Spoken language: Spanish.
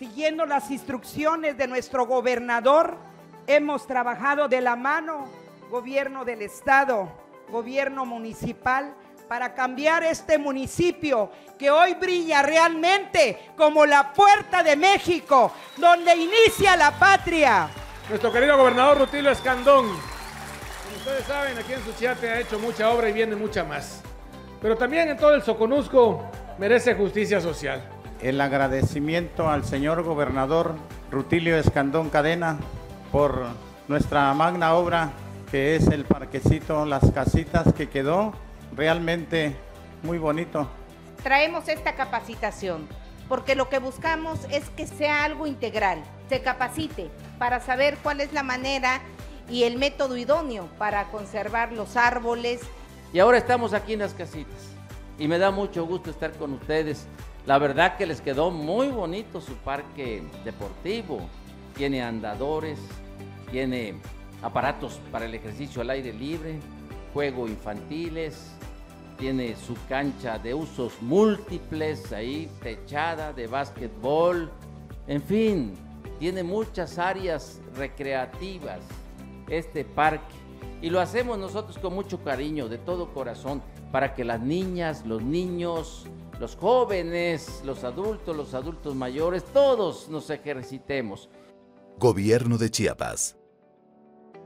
siguiendo las instrucciones de nuestro gobernador, hemos trabajado de la mano, gobierno del estado, gobierno municipal, para cambiar este municipio que hoy brilla realmente como la puerta de México, donde inicia la patria. Nuestro querido gobernador Rutilio Escandón, como ustedes saben, aquí en Suchiate ha hecho mucha obra y viene mucha más. Pero también en todo el Soconusco merece justicia social. El agradecimiento al señor gobernador Rutilio Escandón Cadena por nuestra magna obra que es el parquecito, las casitas que quedó realmente muy bonito. Traemos esta capacitación porque lo que buscamos es que sea algo integral, se capacite para saber cuál es la manera y el método idóneo para conservar los árboles. Y ahora estamos aquí en las casitas y me da mucho gusto estar con ustedes. La verdad que les quedó muy bonito su parque deportivo. Tiene andadores, tiene aparatos para el ejercicio al aire libre, juego infantiles, tiene su cancha de usos múltiples ahí, techada de básquetbol, en fin, tiene muchas áreas recreativas este parque y lo hacemos nosotros con mucho cariño, de todo corazón, para que las niñas, los niños, los jóvenes, los adultos, los adultos mayores, todos nos ejercitemos. Gobierno de Chiapas.